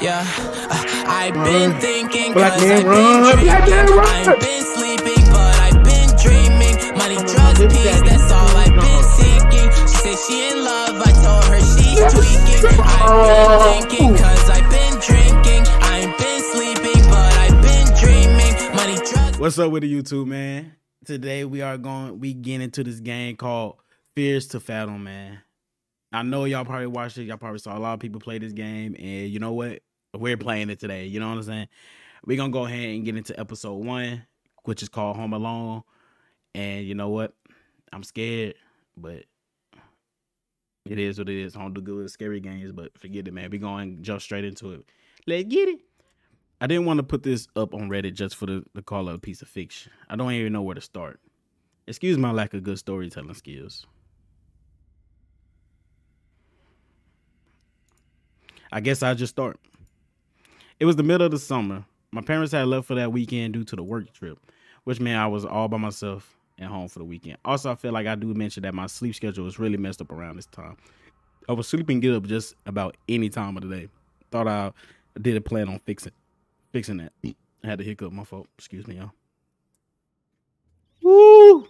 Yeah, I've been thinking Black cause man I've run, been black man run. I've been sleeping, but I've been dreaming. Money, drugs, peace, that's all I've been seeking. She said she in love, I told her she's tweaking. I've been thinking cause I've been drinking. I ain't been sleeping, but I've been dreaming. Money, drugs. What's up with the YouTube, man? Today we are going we get into this game called Fears to Fathom, man. I know y'all probably watched it. Y'all probably saw a lot of people play this game, and you know what? We're playing it today. You know what I'm saying? We're gonna go ahead and get into episode one, which is called Home Alone. And you know what? I'm scared, but it is what it is. I don't do good with scary games, but forget it, man. We're going jump straight into it. Let's get it. I didn't want to put this up on Reddit just for the, the call of a piece of fiction. I don't even know where to start. Excuse my lack of good storytelling skills. I guess I'll just start. It was the middle of the summer. My parents had left for that weekend due to the work trip, which meant I was all by myself at home for the weekend. Also, I feel like I do mention that my sleep schedule was really messed up around this time. I was sleeping good up just about any time of the day. Thought I did a plan on fixing fixing that. I had to hiccup my fault. Excuse me, y'all. Woo! All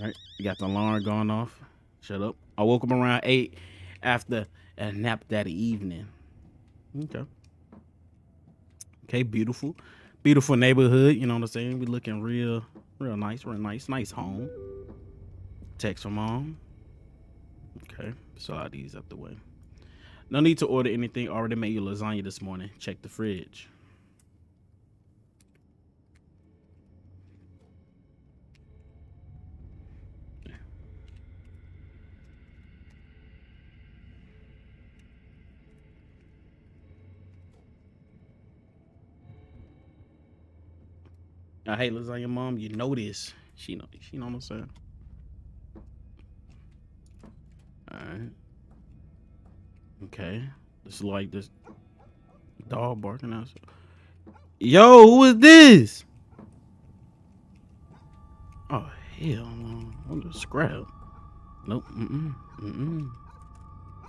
right, you got the alarm going off. Shut up. I woke up around eight after a nap that evening. Okay. Okay, beautiful. Beautiful neighborhood, you know what I'm saying? We looking real, real nice, real nice. Nice home. Text from mom. Okay, so these up the way. No need to order anything. Already made your lasagna this morning. Check the fridge. I hate lasagna, mom. You know this. She know. She know what I'm saying. All right. Okay. It's like this dog barking outside. Yo, who is this? Oh hell no! I'm just scrap. Nope. Mm mm. Mm mm.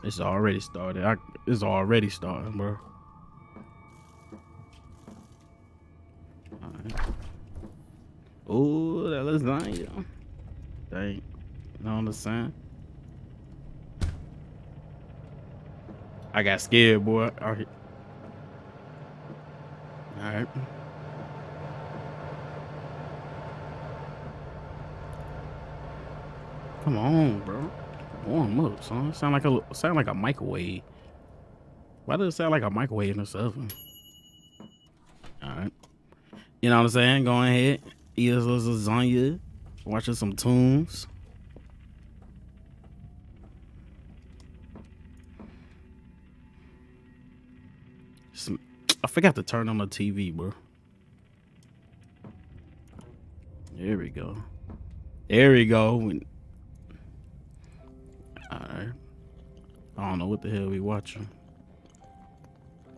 It's already started. I, it's already starting, bro. Oh, that lasagna. Dang. You know what I'm saying? I got scared, boy. All right. All right. Come on, bro. Warm up, son. Sound like a sound like a microwave. Why does it sound like a microwave in this oven? All right. You know what I'm saying? Go ahead, eat us lasagna, watching some tunes. Some, I forgot to turn on the TV, bro. There we go. There we go. Alright. I don't know what the hell we watching.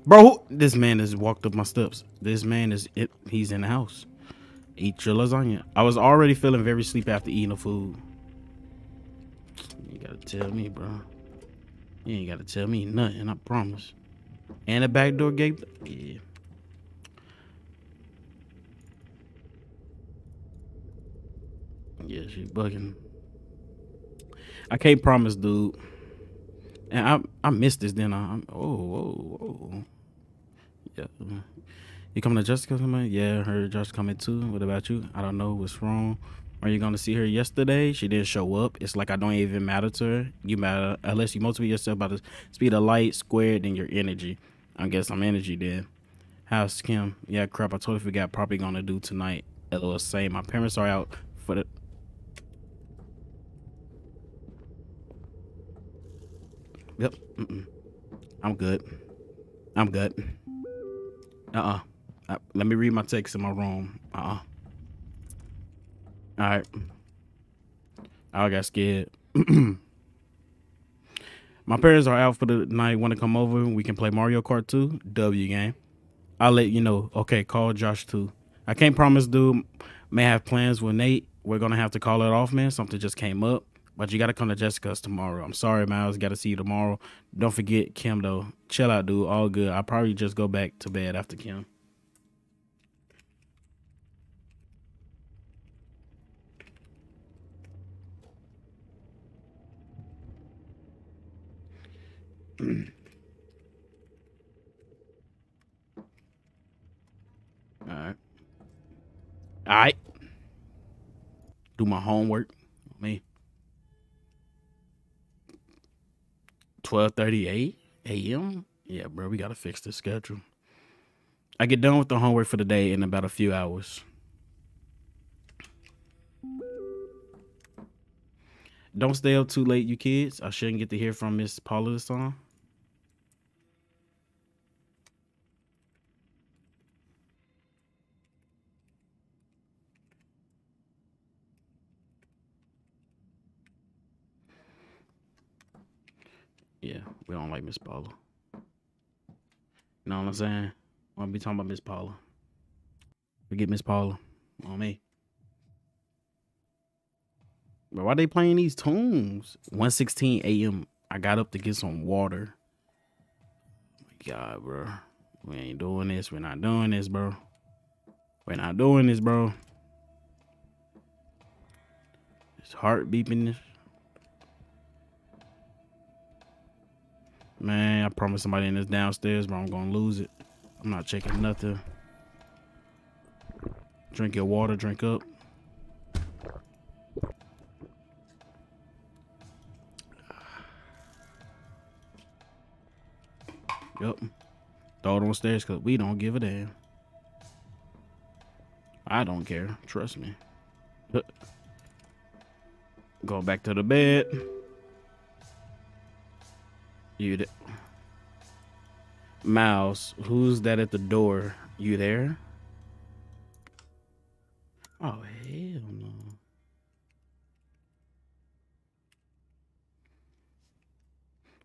Bro, this man has walked up my steps. This man is it he's in the house. Eat your lasagna. I was already feeling very sleepy after eating the food. You gotta tell me, bro. You ain't gotta tell me nothing, I promise. And a backdoor gate. Yeah. Yeah, she bugging. I can't promise, dude. And I I missed this, then I'm, oh whoa whoa. Yeah. You coming to Jessica coming? Yeah, her Josh coming too. What about you? I don't know what's wrong. Are you gonna see her yesterday? She didn't show up. It's like I don't even matter to her. You matter unless you motivate yourself by the speed of light squared and your energy. I guess I'm energy then. How's Kim? Yeah, crap. I totally forgot. Probably gonna do tonight. LOL. Say my parents are out for the. Yep. Mm-mm. I'm good. I'm good. Uh-uh. Uh, let me read my text in my room. Uh-uh. All right. I got scared. my parents are out for the night. Want to come over? We can play Mario Kart 2. W game. I'll let you know. Okay, call Josh too. I can't promise, dude. May have plans with Nate. We're gonna have to call it off, man. Something just came up. But you gotta come to Jessica's tomorrow. I'm sorry, Miles. Gotta see you tomorrow. Don't forget Kim though. Chill out, dude. All good. I'll probably just go back to bed after Kim. All right. All right. Do my homework. Me. 12:38 a.m. Yeah, bro, we gotta fix this schedule. I get done with the homework for the day in about a few hours. Don't stay up too late, you kids. I shouldn't get to hear from Miss Paula this song. Yeah, we don't like Miss Paula. You know what I'm saying? I want to be talking about Miss Paula. Forget Miss Paula on me. But why they playing these tunes? 1:16 a.m. I got up to get some water. God, bro. We ain't doing this. We're not doing this, bro. We're not doing this, bro. His heart beeping Man, I promise somebody in this downstairs, but I'm gonna lose it. I'm not checking nothing. Drink your water, drink up. Yep. Throw it on stairs because we don't give a damn. I don't care. Trust me. Go back to the bed. You Mouse, who's that at the door? You there? Oh hell no.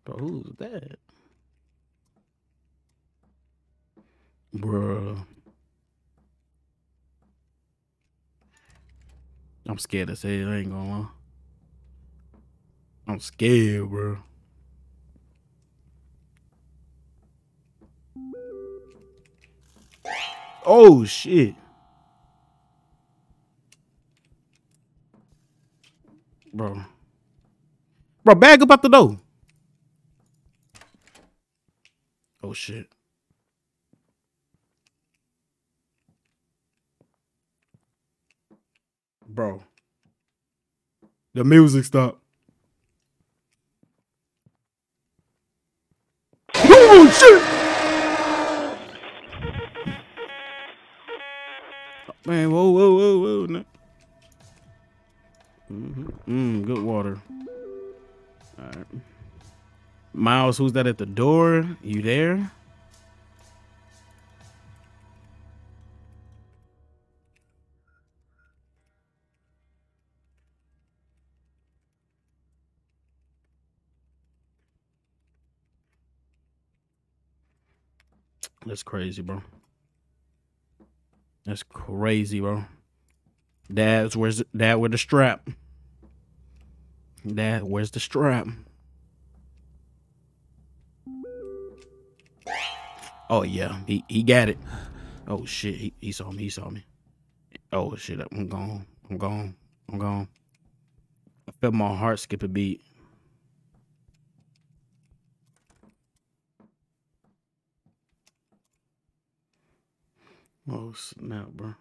Bro, who's that? Bruh. I'm scared as hell, I ain't gonna lie. I'm scared, bro. Oh shit. Bro. Bro, bag up out the door. Oh shit. Bro. The music stopped. Oh shit! Man, whoa, whoa, whoa, whoa. No. Mm-hmm. Mm, good water. All right. Miles, who's that at the door? You there? That's crazy, bro. That's crazy, bro. Dad's where's the, dad with the strap? Dad, where's the strap? Oh yeah, he he got it. Oh shit, he, he saw me, he saw me. Oh shit, I'm gone. I'm gone. I'm gone. I felt my heart skip a beat. Oh snap, bro.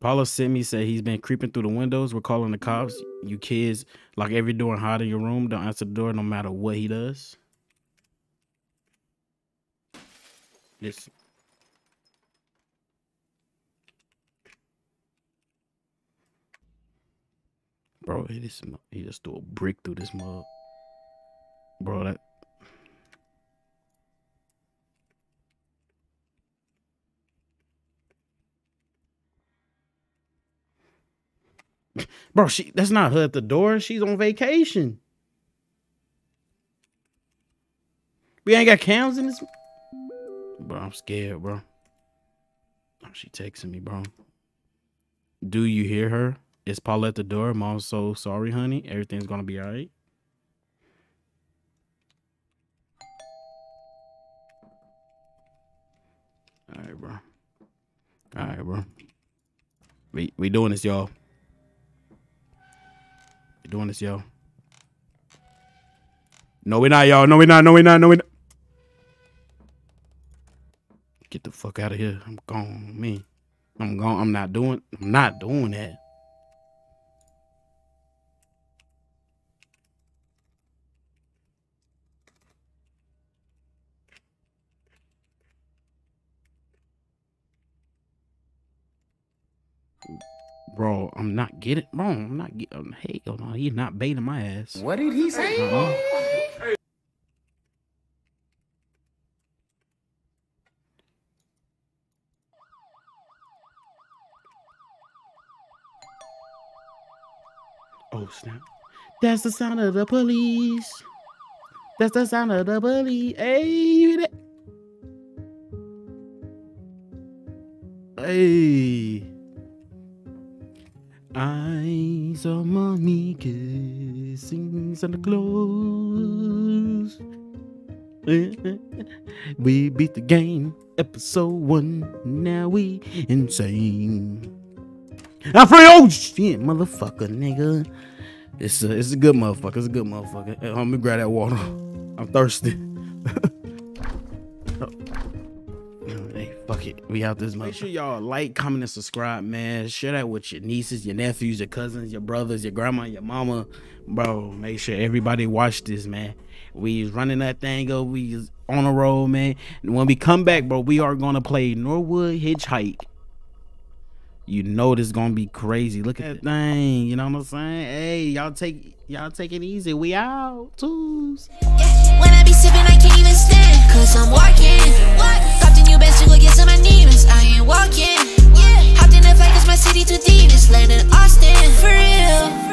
Paula sent me said he's been creeping through the windows. We're calling the cops. You kids lock every door and hide in your room. Don't answer the door no matter what he does. This Bro, he just he just threw a brick through this mug. Bro, that Bro, she that's not her at the door. She's on vacation. We ain't got cams in this. Bro, I'm scared, bro. Oh, she texting me, bro. Do you hear her? Is Paul at the door? I'm sorry, honey. Everything's gonna be alright. Alright, bro. Alright, bro. We we doing this, y'all. Doing this, y'all. No, we're not, y'all. No, we're not. No, we're not. No, we're not. Get the fuck out of here. I'm gone. Me. I'm gone. I'm not doing. I'm not doing that. Bro, I'm not getting. Bro, I'm not getting. Um, hell no, he's not baiting my ass. What did he say? Uh-uh. Oh snap! That's the sound of the police. That's the sound of the police. Hey, you hear that- hey. Eyes on mommy kissing Santa Claus. We beat the game, episode one. Now we insane. I'm free. Oh shit, motherfucker, nigga. It's a, it's a good motherfucker. It's a good motherfucker. Hey, let me grab that water. I'm thirsty. fuck it. We out this Make sure y'all like, comment, and subscribe, man. Share that with your nieces, your nephews, your cousins, your brothers, your grandma, your mama. Bro, make sure everybody watch this, man. We is running that thing up. We on the road, man. And when we come back, bro, we are gonna play Norwood Hitchhike. You know this gonna be crazy. Look at that thing. You know what I'm saying? Hey, y'all take y'all take it easy. We out. Twos. Yeah, when I be sipping, I can't even stand. Cause I'm walking. Popped a new best to go get to my demons, I ain't walking. Yeah. Hopped in the flight cause my city too deep, it's landing Austin. For real.